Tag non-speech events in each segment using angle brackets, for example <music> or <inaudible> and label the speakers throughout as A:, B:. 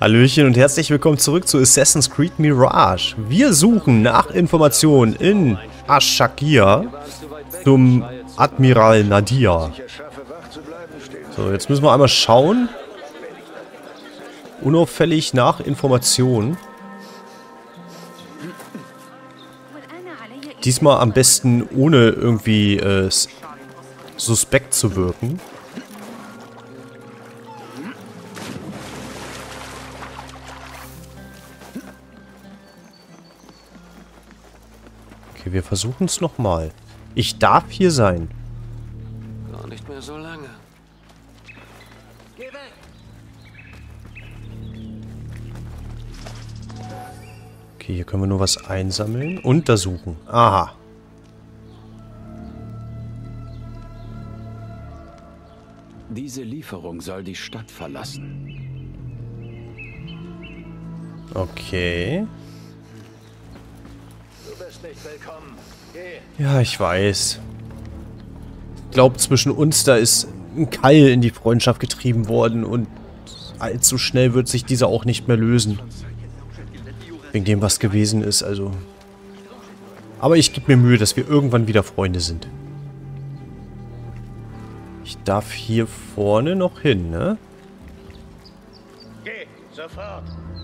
A: Hallöchen und herzlich willkommen zurück zu Assassin's Creed Mirage. Wir suchen nach Informationen in Ashakir zum Admiral Nadir. So, jetzt müssen wir einmal schauen. Unauffällig nach Informationen. Diesmal am besten ohne irgendwie äh, suspekt zu wirken. Okay, wir versuchen es nochmal. Ich darf hier sein.
B: Gar nicht mehr so lange. Geh weg!
A: Okay, hier können wir nur was einsammeln. Untersuchen. Aha.
C: Diese Lieferung soll die Stadt verlassen.
A: Okay. Ja, ich weiß. Ich glaube, zwischen uns da ist ein Keil in die Freundschaft getrieben worden und allzu schnell wird sich dieser auch nicht mehr lösen. Wegen dem, was gewesen ist, also. Aber ich gebe mir Mühe, dass wir irgendwann wieder Freunde sind. Ich darf hier vorne noch hin, ne?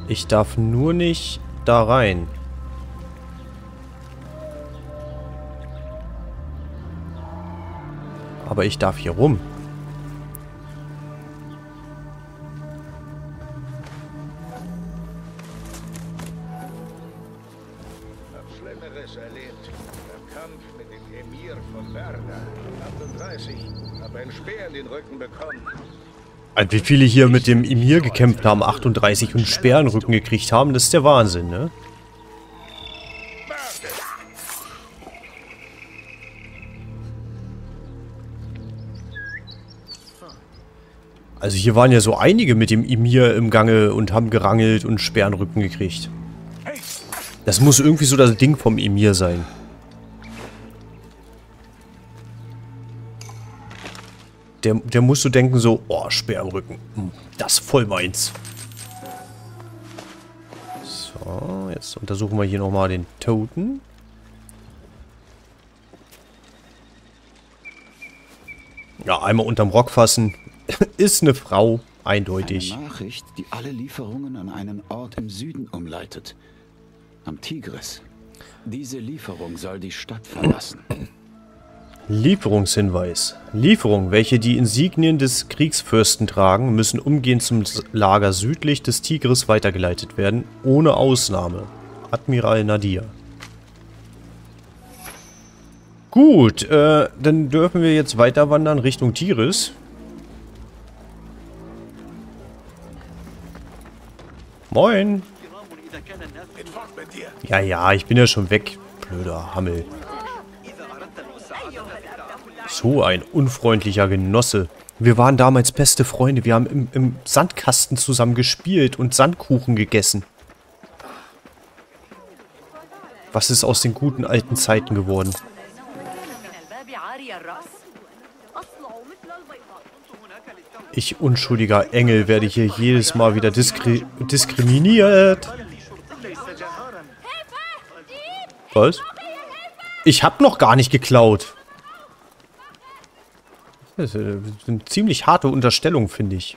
A: Ich darf nur nicht da rein. Aber ich darf hier rum.
D: Schlimmeres erlebt. Beim Kampf mit dem Emir von Berda. 38. Hab einen Speer in den Rücken bekommen.
A: Wie viele hier mit dem Emir gekämpft haben, 38 und Sperrenrücken gekriegt haben, das ist der Wahnsinn, ne? Also hier waren ja so einige mit dem Emir im Gange und haben gerangelt und Sperrenrücken gekriegt. Das muss irgendwie so das Ding vom Emir sein. Der, der muss so denken so, oh, Sperrenrücken, hm, das ist voll meins. So, jetzt untersuchen wir hier nochmal den Toten. Ja, einmal unterm Rock fassen. <laughs> ist eine Frau, eindeutig.
C: Eine Nachricht, die alle Lieferungen an einen Ort im Süden umleitet. Am Tigris. Diese Lieferung soll die Stadt verlassen. <clears throat>
A: Lieferungshinweis. Lieferungen, welche die Insignien des Kriegsfürsten tragen, müssen umgehend zum Lager südlich des Tigris weitergeleitet werden, ohne Ausnahme. Admiral Nadir. Gut, äh, dann dürfen wir jetzt weiter wandern Richtung Tigris. Moin. Ja, ja, ich bin ja schon weg. Blöder Hammel. So ein unfreundlicher Genosse. Wir waren damals beste Freunde. Wir haben im, im Sandkasten zusammen gespielt und Sandkuchen gegessen. Was ist aus den guten alten Zeiten geworden? Ich unschuldiger Engel werde hier jedes Mal wieder diskri diskriminiert. Was? Ich hab noch gar nicht geklaut. Das ist eine ziemlich harte Unterstellung, finde ich.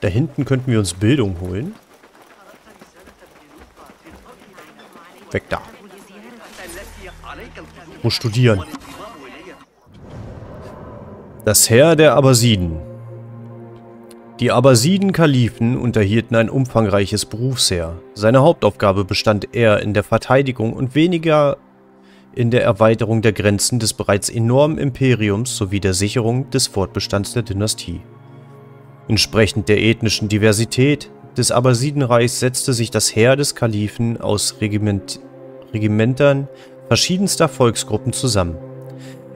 A: Da hinten könnten wir uns Bildung holen. Weg da. Muss studieren. Das Heer der Abbasiden. Die Abbasiden-Kalifen unterhielten ein umfangreiches Berufsheer. Seine Hauptaufgabe bestand eher in der Verteidigung und weniger in der Erweiterung der Grenzen des bereits enormen Imperiums sowie der Sicherung des Fortbestands der Dynastie. Entsprechend der ethnischen Diversität des Abbasidenreichs setzte sich das Heer des Kalifen aus Regiment Regimentern verschiedenster Volksgruppen zusammen.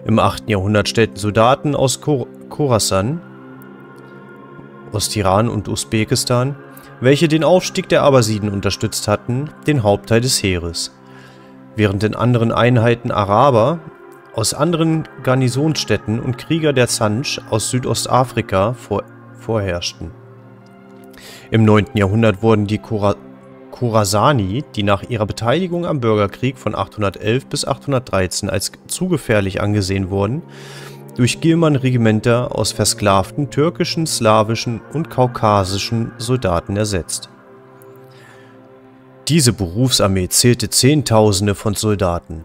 A: Im 8. Jahrhundert stellten Soldaten aus Khor Khorasan, Ostiran und Usbekistan, welche den Aufstieg der Abbasiden unterstützt hatten, den Hauptteil des Heeres, während in anderen Einheiten Araber aus anderen Garnisonsstädten und Krieger der Zanj aus Südostafrika vor, vorherrschten. Im 9. Jahrhundert wurden die Kora Khorasani, die nach ihrer Beteiligung am Bürgerkrieg von 811 bis 813 als zu gefährlich angesehen wurden, durch Gilman-Regimenter aus versklavten türkischen, slawischen und kaukasischen Soldaten ersetzt. Diese Berufsarmee zählte Zehntausende von Soldaten,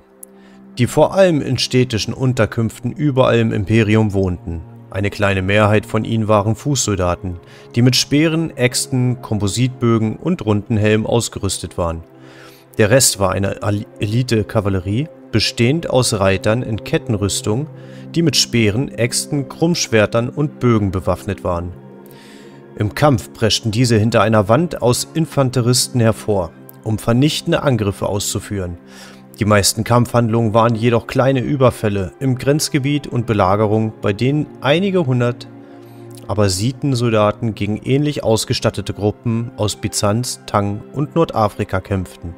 A: die vor allem in städtischen Unterkünften überall im Imperium wohnten. Eine kleine Mehrheit von ihnen waren Fußsoldaten, die mit Speeren, Äxten, Kompositbögen und runden Helmen ausgerüstet waren. Der Rest war eine Elite-Kavallerie, bestehend aus Reitern in Kettenrüstung, die mit Speeren, Äxten, Krummschwertern und Bögen bewaffnet waren. Im Kampf preschten diese hinter einer Wand aus Infanteristen hervor um vernichtende Angriffe auszuführen. Die meisten Kampfhandlungen waren jedoch kleine Überfälle im Grenzgebiet und Belagerungen, bei denen einige hundert Abbasiden-Soldaten gegen ähnlich ausgestattete Gruppen aus Byzanz, Tang und Nordafrika kämpften.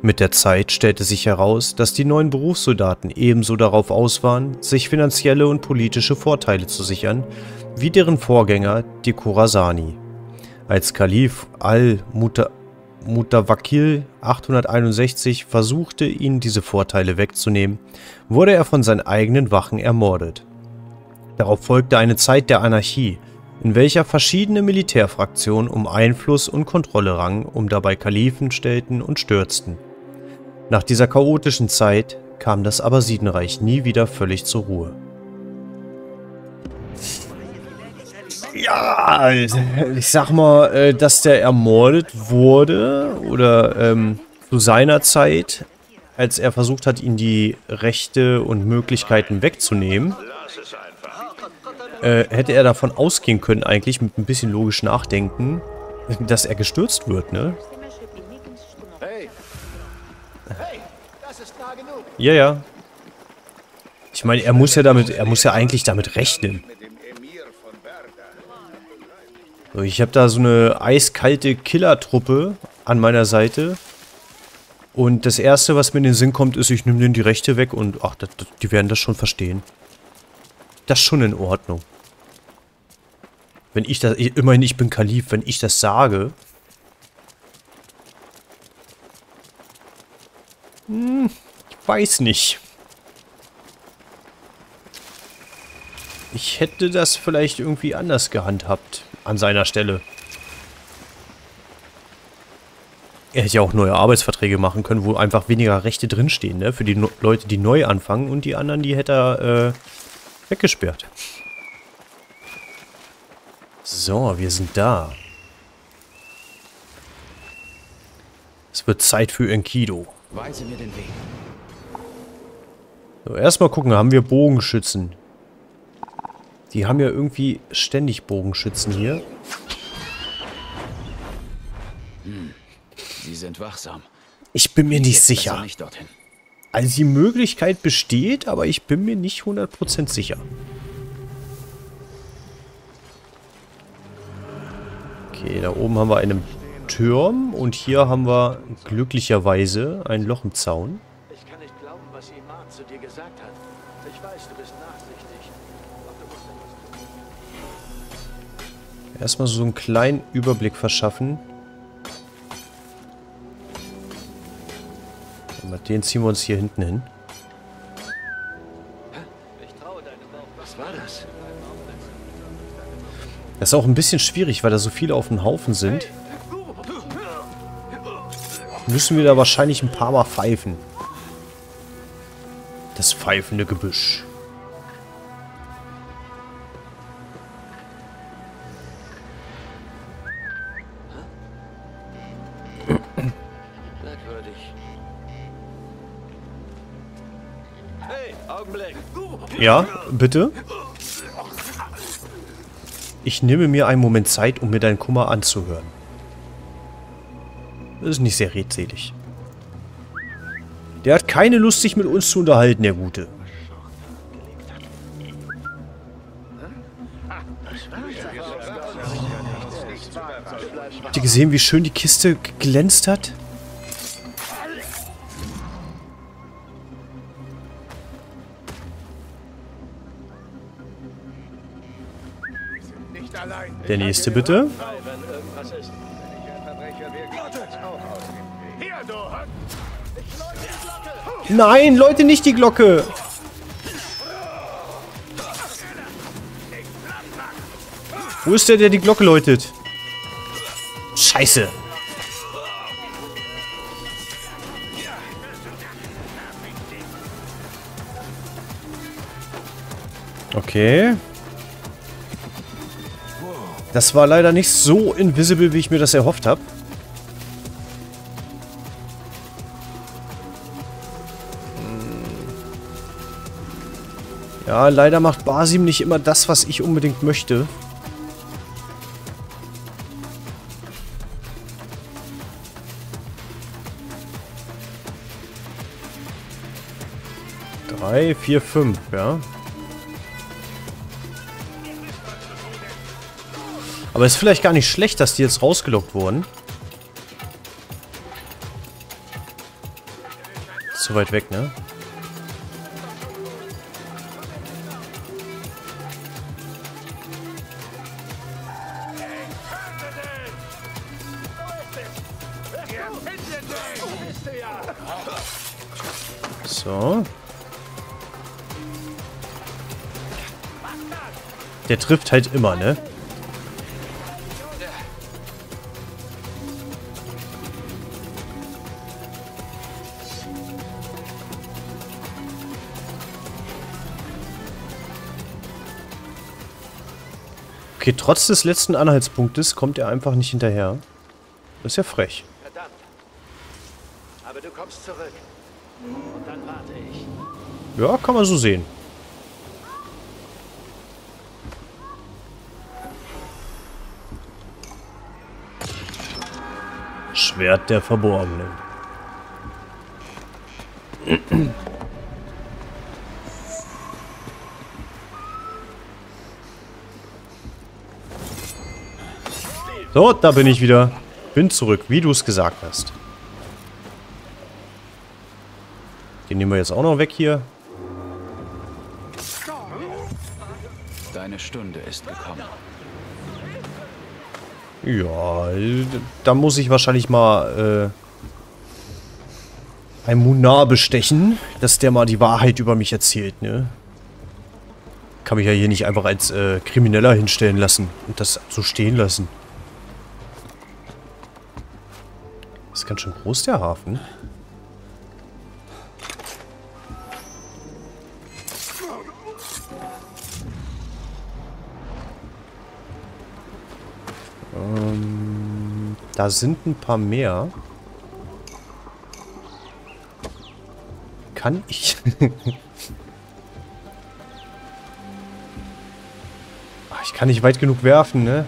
A: Mit der Zeit stellte sich heraus, dass die neuen Berufssoldaten ebenso darauf aus waren, sich finanzielle und politische Vorteile zu sichern, wie deren Vorgänger, die Khorasani. Als Kalif al-Muta Mutawakil 861 versuchte, ihnen diese Vorteile wegzunehmen, wurde er von seinen eigenen Wachen ermordet. Darauf folgte eine Zeit der Anarchie, in welcher verschiedene Militärfraktionen um Einfluss und Kontrolle rangen, um dabei Kalifen stellten und stürzten. Nach dieser chaotischen Zeit kam das Abbasidenreich nie wieder völlig zur Ruhe. Ja, ich sag mal, äh, dass der ermordet wurde oder ähm, zu seiner Zeit, als er versucht hat, ihn die Rechte und Möglichkeiten wegzunehmen, äh, hätte er davon ausgehen können, eigentlich mit ein bisschen logisch Nachdenken, dass er gestürzt wird, ne? Ja, ja. Ich meine, er muss ja damit, er muss ja eigentlich damit rechnen. Ich habe da so eine eiskalte Killertruppe an meiner Seite. Und das erste, was mir in den Sinn kommt, ist, ich nehme denen die Rechte weg und ach, das, das, die werden das schon verstehen. Das ist schon in Ordnung. Wenn ich das, immerhin ich bin Kalif, wenn ich das sage. Hm, ich weiß nicht. Ich hätte das vielleicht irgendwie anders gehandhabt an seiner Stelle. Er hätte ja auch neue Arbeitsverträge machen können, wo einfach weniger Rechte drinstehen, ne? Für die no Leute, die neu anfangen und die anderen, die hätte er äh, weggesperrt. So, wir sind da. Es wird Zeit für Enkido. Weise mir den Weg. So, erstmal gucken, haben wir Bogenschützen. Die haben ja irgendwie ständig Bogenschützen hier.
C: Hm. Sie sind wachsam.
A: Ich bin mir nicht sicher. Nicht also die Möglichkeit besteht, aber ich bin mir nicht 100% sicher. Okay, da oben haben wir einen Turm und hier haben wir glücklicherweise ein Loch im Zaun. Erstmal so einen kleinen Überblick verschaffen. Und den ziehen wir uns hier hinten hin. Das ist auch ein bisschen schwierig, weil da so viele auf dem Haufen sind. Müssen wir da wahrscheinlich ein paar Mal pfeifen. Das pfeifende Gebüsch. Ja, bitte? Ich nehme mir einen Moment Zeit, um mir deinen Kummer anzuhören. Das ist nicht sehr redselig. Der hat keine Lust, sich mit uns zu unterhalten, der Gute. Habt ihr gesehen, wie schön die Kiste glänzt hat? Der nächste bitte. Nein, Leute, nicht die Glocke. Wo ist der, der die Glocke läutet? Scheiße. Okay. Das war leider nicht so invisible, wie ich mir das erhofft habe. Ja, leider macht Basim nicht immer das, was ich unbedingt möchte. Drei, vier, fünf, ja. Aber ist vielleicht gar nicht schlecht, dass die jetzt rausgelockt wurden. Zu weit weg, ne? So. Der trifft halt immer, ne? Okay, trotz des letzten Anhaltspunktes kommt er einfach nicht hinterher. Das ist ja frech.
E: Verdammt. Aber du kommst zurück. Und dann warte ich.
A: Ja, kann man so sehen. Schwert der Verborgenen. So, da bin ich wieder. Bin zurück, wie du es gesagt hast. Den nehmen wir jetzt auch noch weg hier.
C: Deine Stunde ist gekommen.
A: Ja, da muss ich wahrscheinlich mal äh, ein Munar bestechen, dass der mal die Wahrheit über mich erzählt, ne? Kann mich ja hier nicht einfach als äh, Krimineller hinstellen lassen und das so stehen lassen. Ist ganz schön groß, der Hafen. Ähm, da sind ein paar mehr. Kann ich... <laughs> Ah, ich kann nicht weit genug werfen, ne?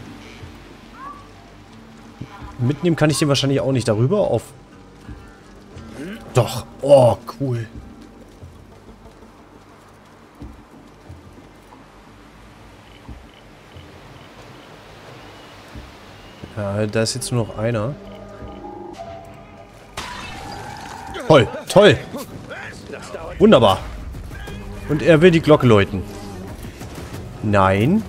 A: Mitnehmen kann ich den wahrscheinlich auch nicht darüber auf... Doch. Oh, cool. Ja, da ist jetzt nur noch einer. Toll, toll. Wunderbar. Und er will die Glocke läuten. Nein.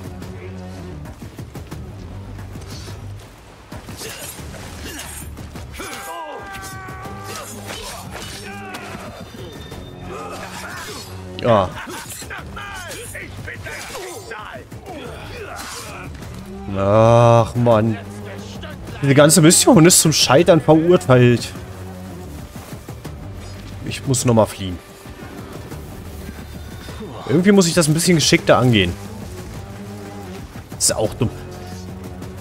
A: Ach, Mann. Diese ganze Mission ist zum Scheitern verurteilt. Ich muss nochmal fliehen. Irgendwie muss ich das ein bisschen geschickter angehen. Ist auch dumm.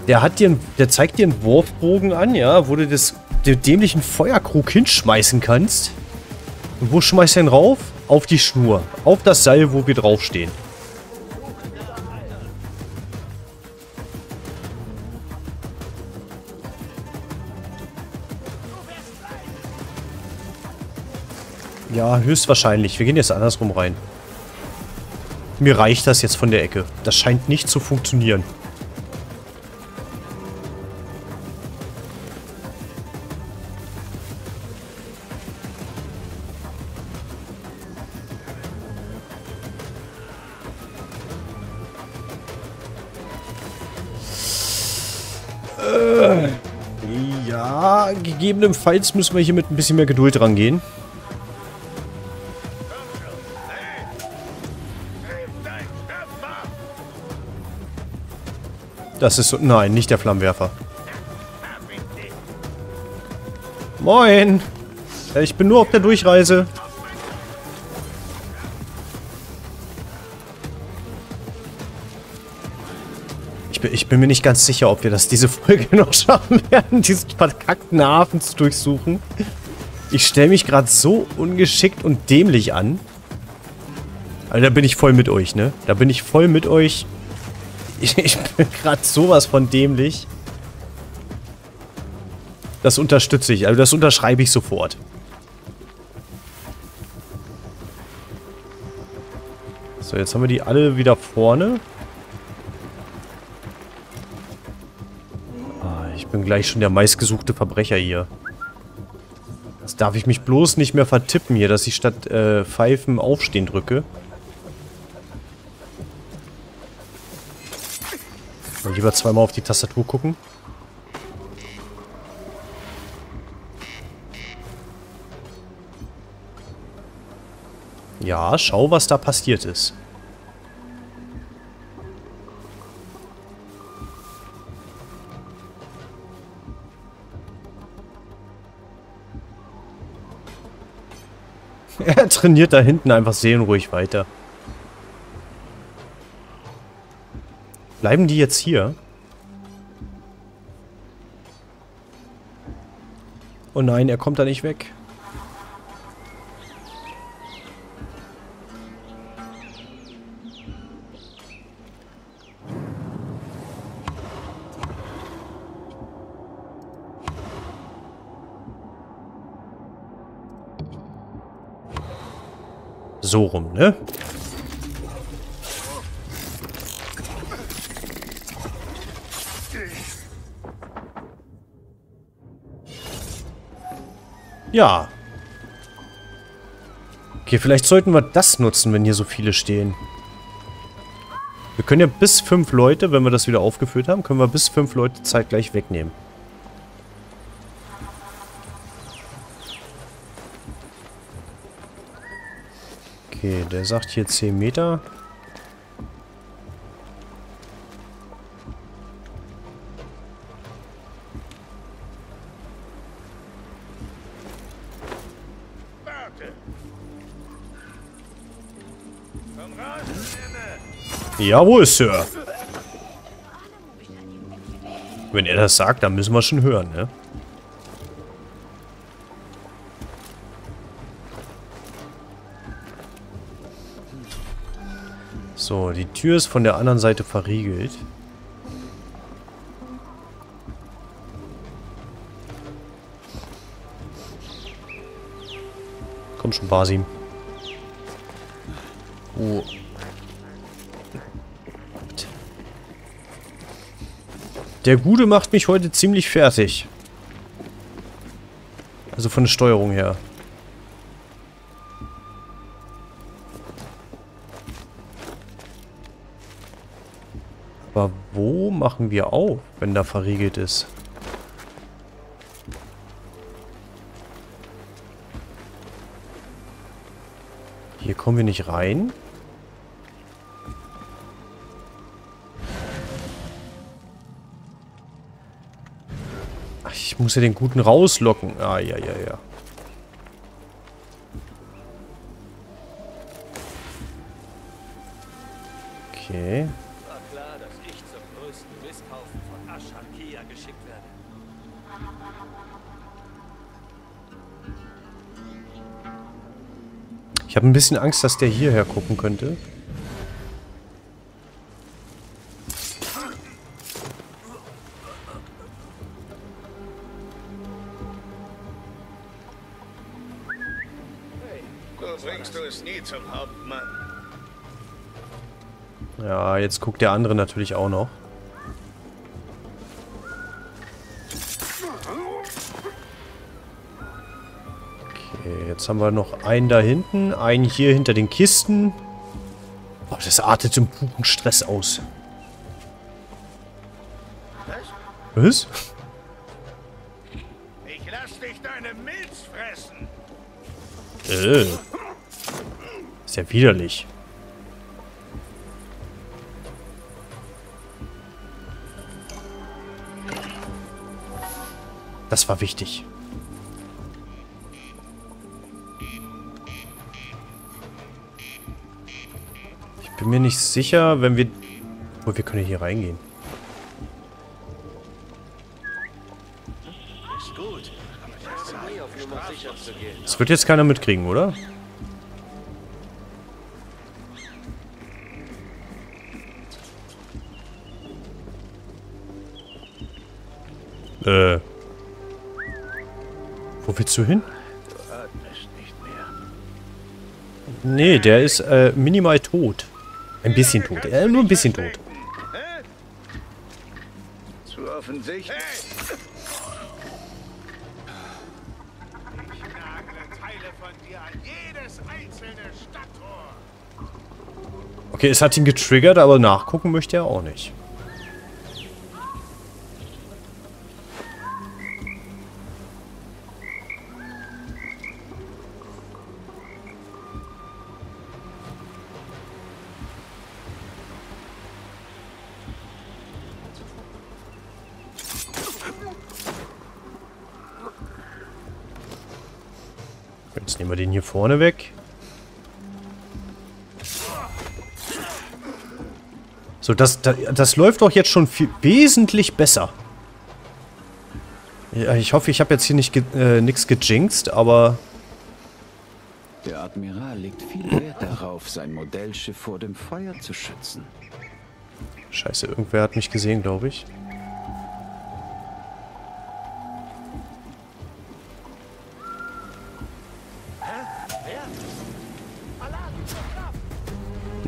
A: Der hat dir, der zeigt dir einen Wurfbogen an, ja, wo du das, den dämlichen Feuerkrug hinschmeißen kannst. Und wo schmeißt er ihn rauf? Auf die Schnur. Auf das Seil, wo wir draufstehen. Ja, höchstwahrscheinlich. Wir gehen jetzt andersrum rein. Mir reicht das jetzt von der Ecke. Das scheint nicht zu funktionieren. Äh, ja, gegebenenfalls müssen wir hier mit ein bisschen mehr Geduld rangehen. Das ist so... Nein, nicht der Flammenwerfer. Moin! Äh, Ich bin nur auf der Durchreise. Ich bin, ich bin mir nicht ganz sicher, ob wir das diese Folge <laughs> noch schaffen werden, diesen verkackten Hafen zu durchsuchen. Ich stelle mich gerade so ungeschickt und dämlich an. Also da bin ich voll mit euch, ne? Da bin ich voll mit euch. Ich, ich bin gerade sowas von dämlich. Das unterstütze ich. Also das unterschreibe ich sofort. So, jetzt haben wir die alle wieder vorne. Ah, ich bin gleich schon der meistgesuchte Verbrecher hier. Jetzt darf ich mich bloß nicht mehr vertippen hier, dass ich statt äh, Pfeifen Aufstehen drücke. Mal lieber zweimal auf die Tastatur gucken. Ja, schau, was da passiert ist. <laughs> Er trainiert da hinten einfach seelenruhig weiter. Bleiben die jetzt hier? Oh nein, er kommt da nicht weg. So rum, ne? Ja. Okay, vielleicht sollten wir das nutzen, wenn hier so viele stehen. Wir können ja bis fünf Leute, wenn wir das wieder aufgeführt haben, können wir bis fünf Leute zeitgleich wegnehmen. Okay, der sagt hier 10 Meter. Jawohl, Sir. Wenn er das sagt, dann müssen wir schon hören, ne? So, die Tür ist von der anderen Seite verriegelt. Komm schon, Basim. Oh. Der Gute macht mich heute ziemlich fertig. Also von der Steuerung her. Aber wo machen wir auf, wenn da verriegelt ist? Hier kommen wir nicht rein. Muss ja den Guten rauslocken. Ah, ja, ja, ja. Okay.
E: War klar, dass ich zum größten Misthaufen von Ashankia geschickt werde.
A: Ich habe ein bisschen Angst, dass der hierher gucken könnte. jetzt guckt der andere natürlich auch noch. Okay, jetzt haben wir noch einen da hinten, einen hier hinter den Kisten. Boah, das artet zum puren Stress aus. Was?
D: Ich lass dich deine Milz fressen.
A: Äh. Ist ja widerlich. Das war wichtig. Ich bin mir nicht sicher, wenn wir... Oh, wir können hier reingehen. Das wird jetzt keiner mitkriegen, oder? Du hin?
D: Atmest nicht mehr.
A: Nee, der ist äh, minimal tot. Ein bisschen tot. Äh, nur ein bisschen tot.
D: Zu offensichtlich. Ich nagle Teile von dir an jedes einzelne Stadttor.
A: Okay, es hat ihn getriggert, aber nachgucken möchte er auch nicht. Jetzt nehmen wir den hier vorne weg. So, das, das, das läuft doch jetzt schon viel, wesentlich besser. Ja, ich hoffe, ich habe jetzt hier nicht ge, äh, nichts gejinxt, aber...
C: Der Admiral legt viel Wert darauf, sein Modellschiff vor dem Feuer zu schützen.
A: Scheiße, irgendwer hat mich gesehen, glaube ich.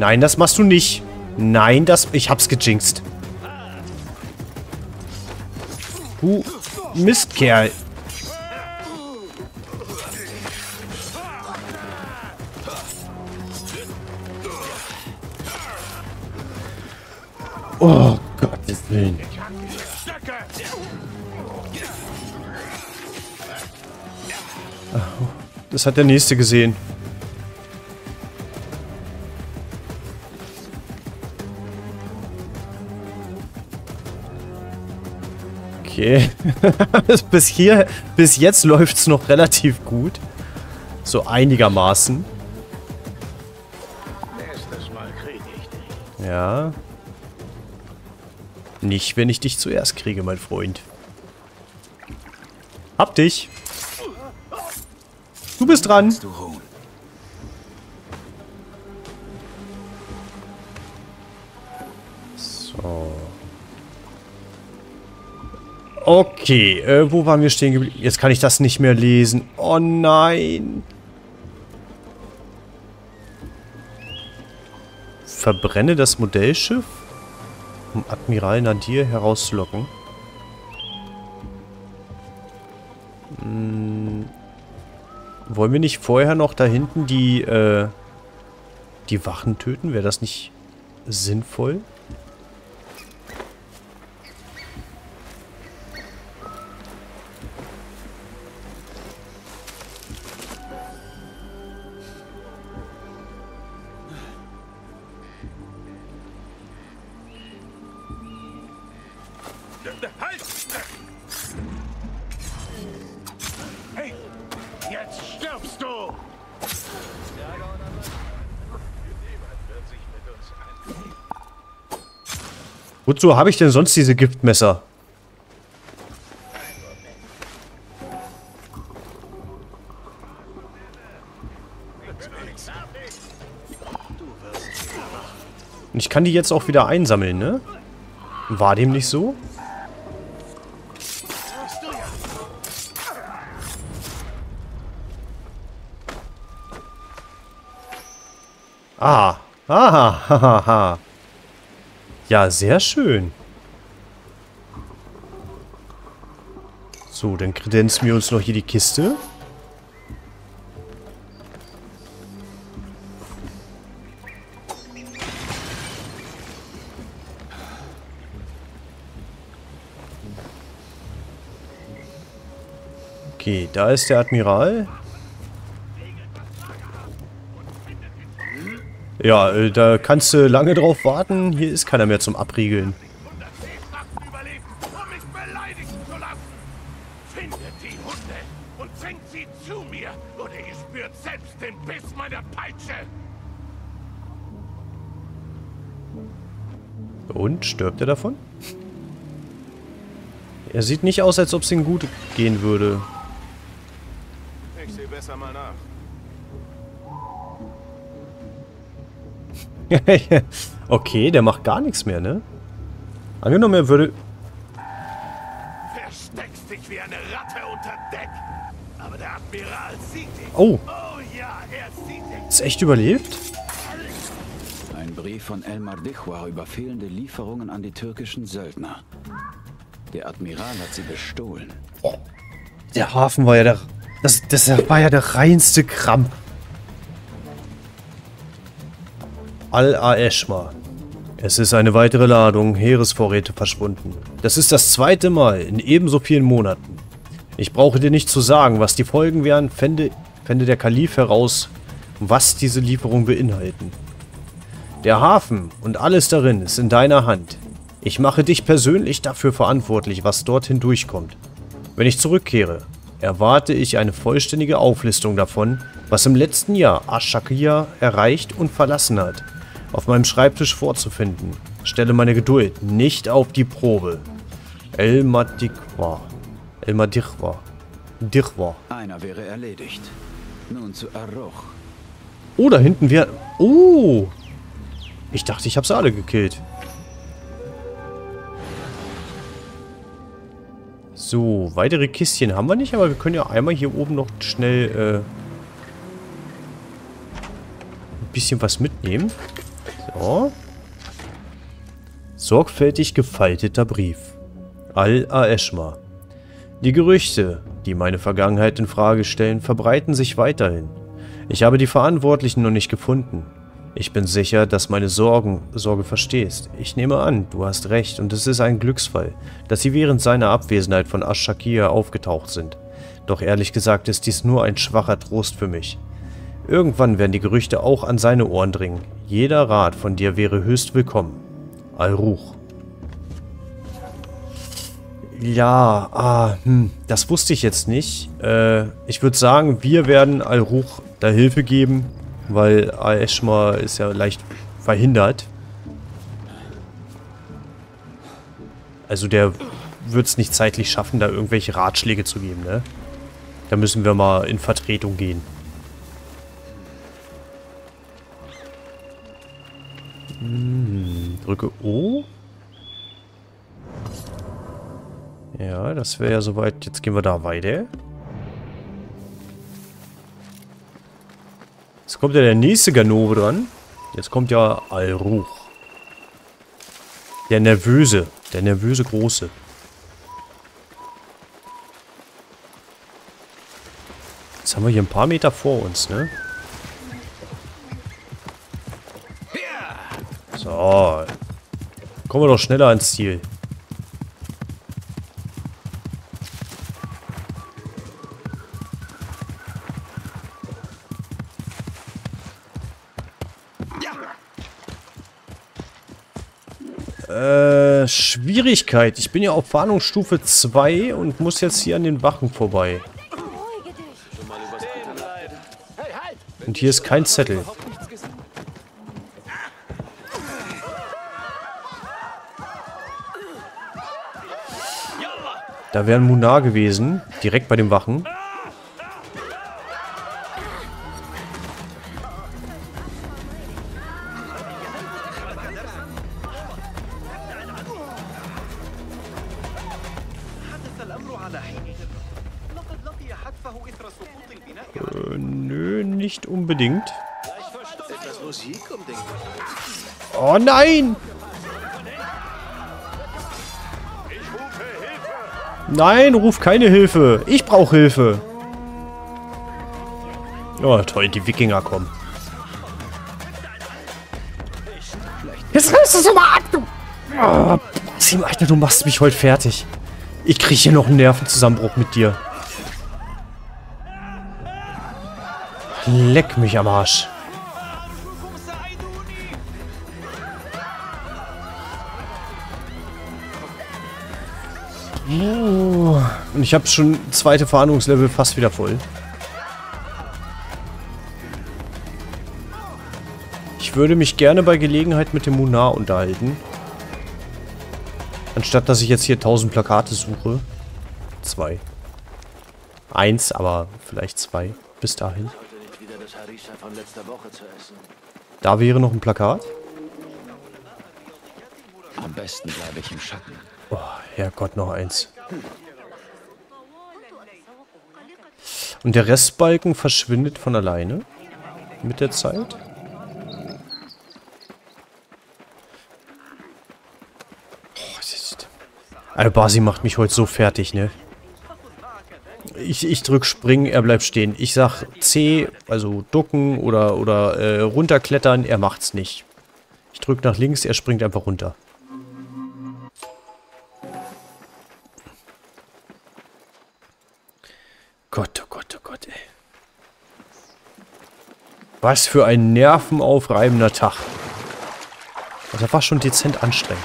A: Nein, das machst du nicht. Nein, das... Ich hab's gejinxt. Du Mistkerl. Oh, Gottes Willen. Das hat der Nächste gesehen. Okay. <laughs> bis hier, bis jetzt läuft's noch relativ gut. So einigermaßen.
D: Nächstes Mal kriege ich dich.
A: Ja. Nicht, wenn ich dich zuerst kriege, mein Freund. Hab dich. Du bist dran.
C: Du
A: Okay, äh, wo waren wir stehen geblieben? Jetzt kann ich das nicht mehr lesen. Oh nein. Verbrenne das Modellschiff, um Admiral Nadir herauszulocken. Hm, wollen wir nicht vorher noch da hinten die, äh, die Wachen töten? Wäre das nicht sinnvoll? Wozu habe ich denn sonst diese Giftmesser? Und ich kann die jetzt auch wieder einsammeln, ne? War dem nicht so? Ah. Aha. Hahaha. <laughs> Ja, sehr schön. So, dann kredenzen wir uns noch hier die Kiste. Okay, da ist der Admiral. Ja, äh, da kannst du lange drauf warten. Hier ist keiner mehr zum Abriegeln.
F: Und,
A: stirbt er davon? Er sieht nicht aus, als ob es ihm gut gehen würde.
F: Ich sehe besser mal nach. <laughs>
A: okay, der macht gar nichts mehr, ne? Angenommen, er würde...
F: Versteckst dich wie eine Ratte unter Deck. Aber der Admiral sieht dich.
A: Oh,
F: Oh ja, er sieht dich.
A: ist echt überlebt?
C: Ein Brief von Elmar Dichwa über fehlende Lieferungen an die türkischen Söldner. Der Admiral hat sie bestohlen.
A: Der Hafen war ja der... Das, das war ja der reinste Krampf. Al-Aeshma. Es ist eine weitere Ladung Heeresvorräte verschwunden. Das ist das zweite Mal in ebenso vielen Monaten. Ich brauche dir nicht zu sagen, was die Folgen wären, fände, fände der Kalif heraus, was diese Lieferungen beinhalten. Der Hafen und alles darin ist in deiner Hand. Ich mache dich persönlich dafür verantwortlich, was dorthin durchkommt. Wenn ich zurückkehre, erwarte ich eine vollständige Auflistung davon, was im letzten Jahr Ashakia erreicht und verlassen hat, auf meinem Schreibtisch vorzufinden. Stelle meine Geduld nicht auf die Probe. El Madikwa. El Madichwa. Dichwa.
C: Einer wäre erledigt. Nun zu Aroch.
A: Oh, da hinten wir... Oh! Ich dachte, ich habe sie alle gekillt. So, weitere Kistchen haben wir nicht, aber wir können ja einmal hier oben noch schnell äh, ein bisschen was mitnehmen. So. Sorgfältig gefalteter Brief. Al-Aeshma. Die Gerüchte, die meine Vergangenheit in Frage stellen, verbreiten sich weiterhin. Ich habe die Verantwortlichen noch nicht gefunden. Ich bin sicher, dass meine Sorgen, Sorge verstehst. Ich nehme an, du hast recht und es ist ein Glücksfall, dass sie während seiner Abwesenheit von Ash-Shakir aufgetaucht sind. Doch ehrlich gesagt ist dies nur ein schwacher Trost für mich. Irgendwann werden die Gerüchte auch an seine Ohren dringen. Jeder Rat von dir wäre höchst willkommen. Al-Ruch. Ja, ah, hm, das wusste ich jetzt nicht. Äh, ich würde sagen, wir werden Al-Ruch da Hilfe geben, weil Aeshma ist ja leicht verhindert. Also der wird es nicht zeitlich schaffen, da irgendwelche Ratschläge zu geben, ne? Da müssen wir mal in Vertretung gehen. Hm, drücke O. Ja, das wäre ja soweit. Jetzt gehen wir da weiter. Jetzt kommt ja der nächste Ganove dran. Jetzt kommt ja Alruch. Der nervöse. Der nervöse Große. Jetzt haben wir hier ein paar Meter vor uns, ne? So. Kommen wir doch schneller ans Ziel. Äh, Schwierigkeit. Ich bin ja auf Warnungsstufe 2 und muss jetzt hier an den Wachen vorbei. Und hier ist kein Zettel. Da wäre ein Munar gewesen. Direkt bei dem Wachen. Äh, nö, nicht unbedingt. Oh nein! Nein, ruf keine Hilfe. Ich brauche Hilfe. Oh, toll, die Wikinger kommen. Jetzt reißt es mal ab, du... Oh, Sim, Alter, du machst mich heute fertig. Ich krieg hier noch einen Nervenzusammenbruch mit dir. Leck mich am Arsch. Oh, und ich habe schon zweite Verhandlungslevel fast wieder voll. Ich würde mich gerne bei Gelegenheit mit dem Munar unterhalten. Anstatt dass ich jetzt hier 1000 Plakate suche. Zwei. Eins, aber vielleicht zwei. Bis dahin. Da wäre noch ein Plakat.
C: Am besten bleibe ich im Schatten.
A: Oh, Herrgott, noch eins. Und der Restbalken verschwindet von alleine mit der Zeit. Oh, das ist- Alter, Basi macht mich heute so fertig, ne? Ich, ich drück springen, er bleibt stehen. Ich sag C, also ducken oder, oder äh, runterklettern, er macht's nicht. Ich drück nach links, er springt einfach runter. Gott, oh Gott, oh Gott, ey. Was für ein nervenaufreibender Tag. Also, Das war schon dezent anstrengend.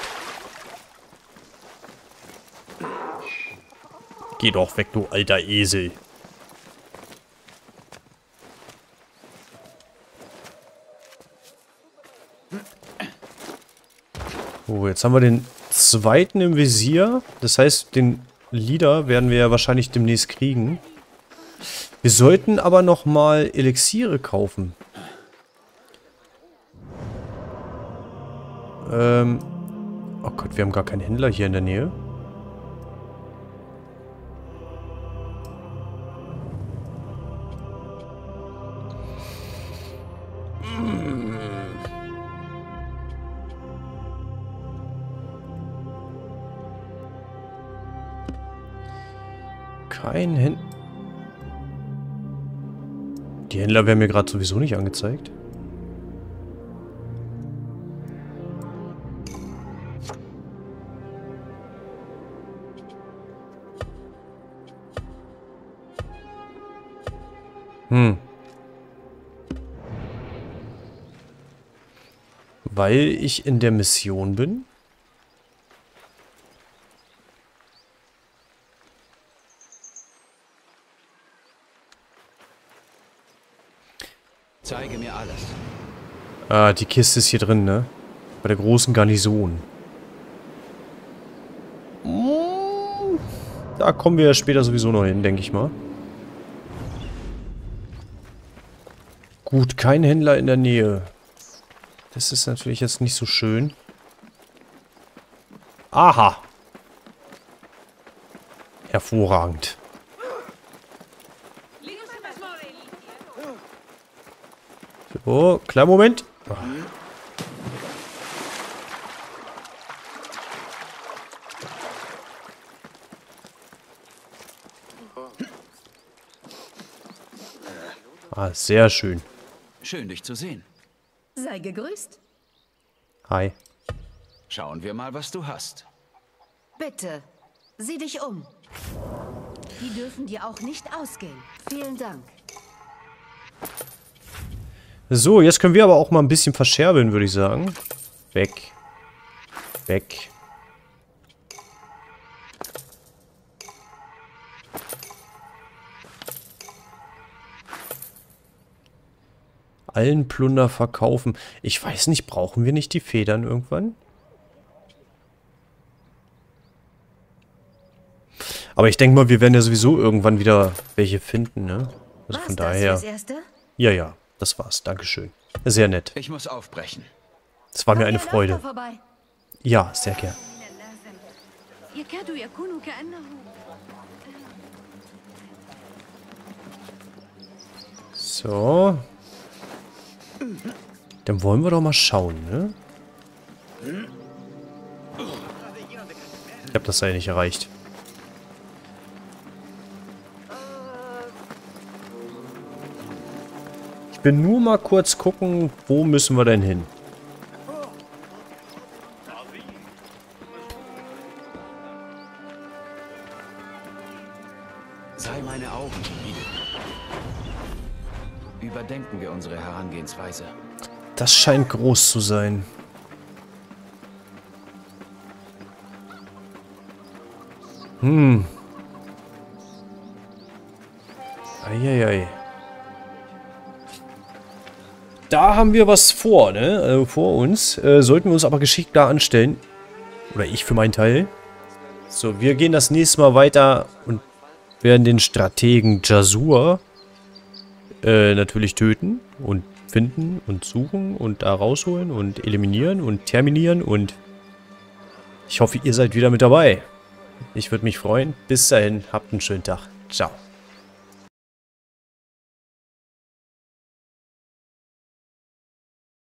A: Geh doch weg, du alter Esel. Oh, jetzt haben wir den zweiten im Visier. Das heißt, den Leader werden wir ja wahrscheinlich demnächst kriegen. Wir sollten aber noch mal Elixiere kaufen. Ähm. Oh Gott, wir haben gar keinen Händler hier in der Nähe. Kein Händler. Die Händler werden mir gerade sowieso nicht angezeigt. Hm. Weil ich in der Mission bin?
C: Zeige mir alles.
A: Ah, die Kiste ist hier drin, ne? Bei der großen Garnison. Da kommen wir ja später sowieso noch hin, denke ich mal. Gut, kein Händler in der Nähe. Das ist natürlich jetzt nicht so schön. Aha. Hervorragend. So, kleinen Moment. Ah, sehr schön.
C: Schön, dich zu sehen.
G: Sei gegrüßt.
A: Hi.
C: Schauen wir mal, was du hast.
G: Bitte, sieh dich um. Die dürfen dir auch nicht ausgehen. Vielen Dank.
A: So, jetzt können wir aber auch mal ein bisschen verscherbeln, würde ich sagen. Weg. Weg. allen Plunder verkaufen. Ich weiß nicht, brauchen wir nicht die Federn irgendwann? Aber ich denke mal, wir werden ja sowieso irgendwann wieder welche finden, ne? Also von daher. Ja, ja, das war's. Dankeschön. Sehr nett.
C: Ich muss aufbrechen.
A: Es war mir eine Freude. Ja, sehr gern. So, dann wollen wir doch mal schauen, ne? Ich habe das ja nicht erreicht. Ich will nur mal kurz gucken, wo müssen wir denn hin? Das scheint groß zu sein. Hm. Eieiei. Da haben wir was vor, ne? Also vor uns. Äh, sollten wir uns aber geschickt da anstellen. Oder ich für meinen Teil. So, wir gehen das nächste Mal weiter und werden den Strategen Jasur äh, natürlich töten und finden und suchen und da rausholen und eliminieren und terminieren und ich hoffe, ihr seid wieder mit dabei. Ich würde mich freuen. Bis dahin, habt einen schönen Tag. Ciao.